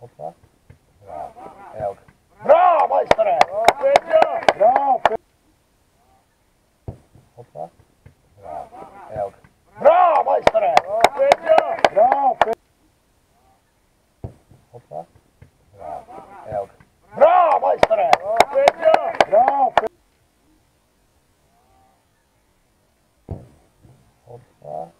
Opa. É, Bravo. Helga. Bravo, maestra! É, Bravo! Opa. É, Bravo. Helga. Bravo, maestra! Bravo! Opa. Bravo. Helga. Bravo, maestra! Bravo! Opa.